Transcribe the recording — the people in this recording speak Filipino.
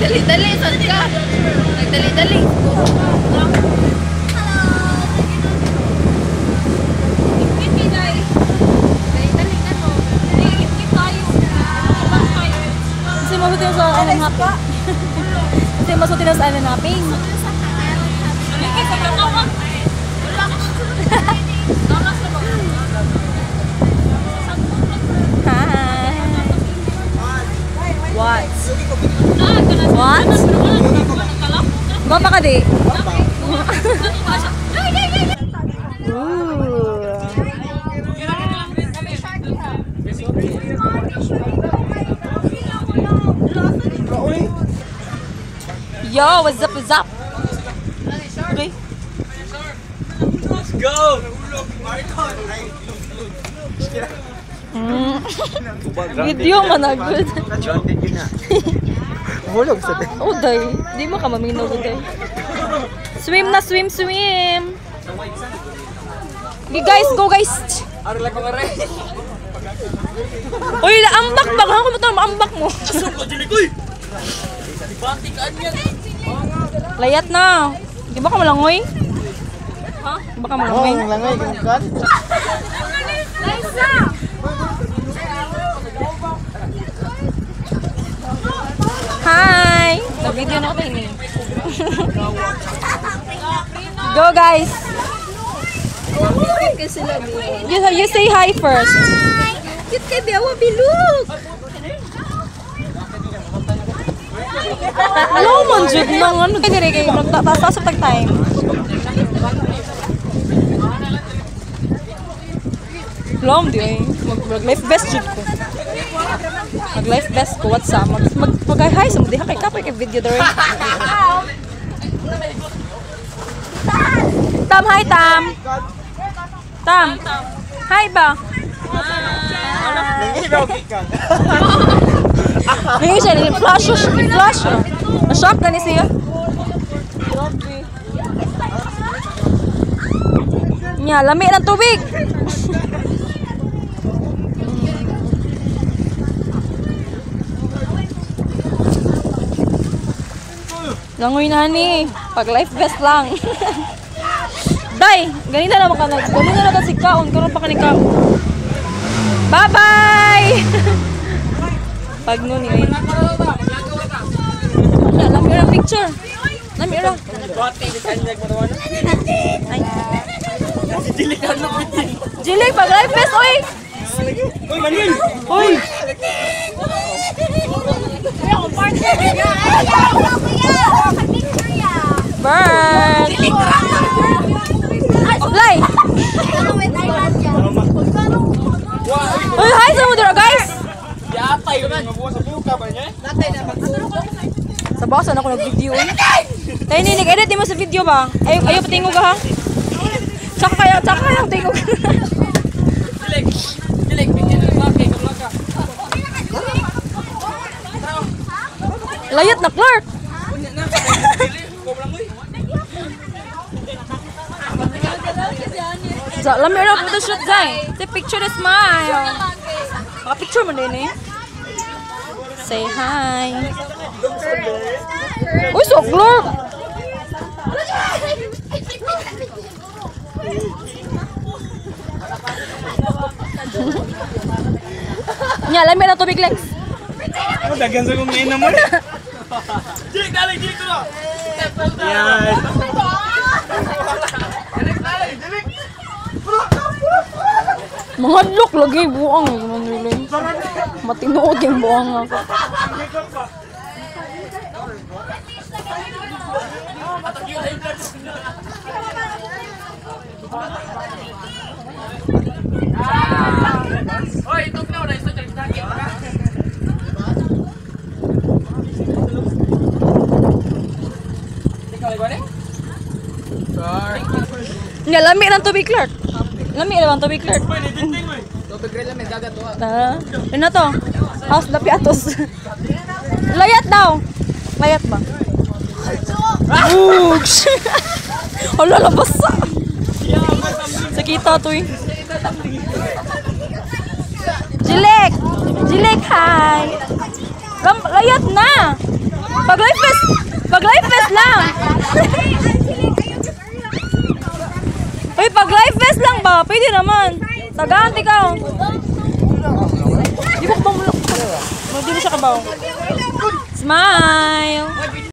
Nagdali-dali, saan ka? Nagdali-dali. Na. Kasi masutin sa ano happy. Kasi masutin na sa ano napping. Ka di? Yo, what's up, what's up? Okay. Go! Mm. Video man na good. Jointed yun na. Hulog sa Oh, day. Di mo ka maminaw day. Swim na, swim, swim. Okay, guys, go guys. Lang ko rin? Uy, ambak ba? Kung mo ito, maambak mo. Suko, dilikoy! Bantikaan yan! Layat na. Di ba ka malangoy? Ha? Di ba ka malangoy? langay, kan? Hi! Na-video na ako ini. Go guys! You, you say hi first. Cute kay Biawa Bilog. Hello, man, Jud, nang ano, kaya dire kayo, nagtataas sa tag time. Hello, di ay. Mag, best Jud ko. Mag life best ko, what's up? Mag, mag, mag hi sa mo, di ha kay kapoy kay video dire. Tam, hi Tam. Tam. Hi ba? Ngayon siya, ni-flash siya. Na-shock na ni siya. Nya, lami ng tubig. Langoy na ni. Pag life vest lang. Day, ganito na naman ka na. Ganito na naman si Kaon. Karoon pa ka ni Kaon. Bye-bye! Pag nun eh. Wala, picture. Lami ra. Bati, di kanyag mo naman. Ay. Jilig, pag life vest, oy! Uy, manin! Uy! Bird! Oblay! Uy, hi sa mudra, guys! Yatay yun. Sa buka ba niya? Sa basan ako nag-video. eh. Tayo ni, nag-edit di mo sa video ba? Ayaw, ayaw patingog ha? Tsaka kaya, tsaka kaya tingog. Dilig! Dilig! Bigyan Layat na, Clark! Lang uy. Sa, lami ra photo shoot, guys. Take picture the smile. Maka-picture mo din eh. Say hi. Uy, so Clark! Nya, lami na tubig, Lex. Ano, dagan sa kong ina Dilig, dalig, dilig ko na. Yan. Mga look lagi buang. Matinood yung buang ako. Hoy, ito na wala ito dilig sakit. Ikaw, ikaw ni? Sorry. Nga, lami ng tubig, Clark. Lami lang ang tubig, Clark. Tubig rin lang, may dagat to. Ah, ano to? House na piatos. Layat daw. Layat ba? Oops! Hala, labasa. Sa kita to eh. Jilek! Jilek, hi! Layat na! Pag life vest, pag life vest lang. Uy, pag life lang ba? Pwede naman. Tagaan, ikaw. Di ba ko bang mulak? Hindi na siya kabaw. Smile.